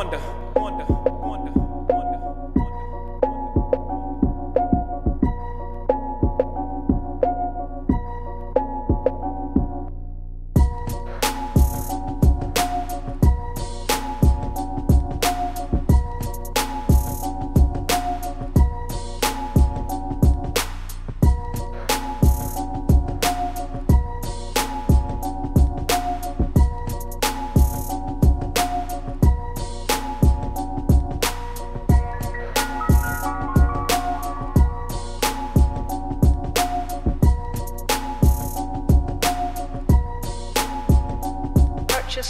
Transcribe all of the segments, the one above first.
wonder.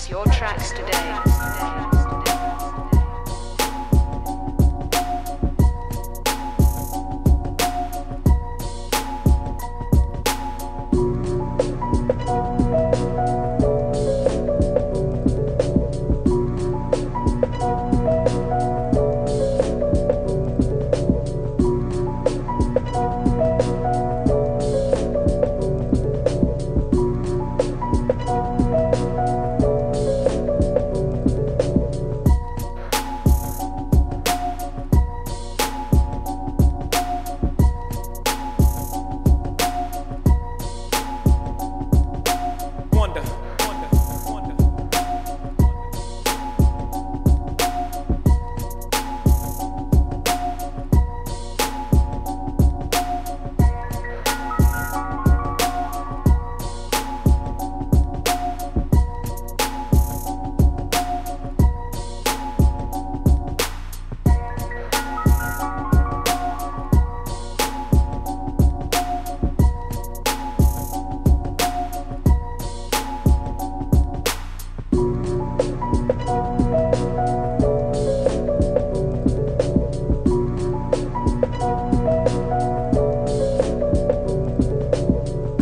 your tracks today.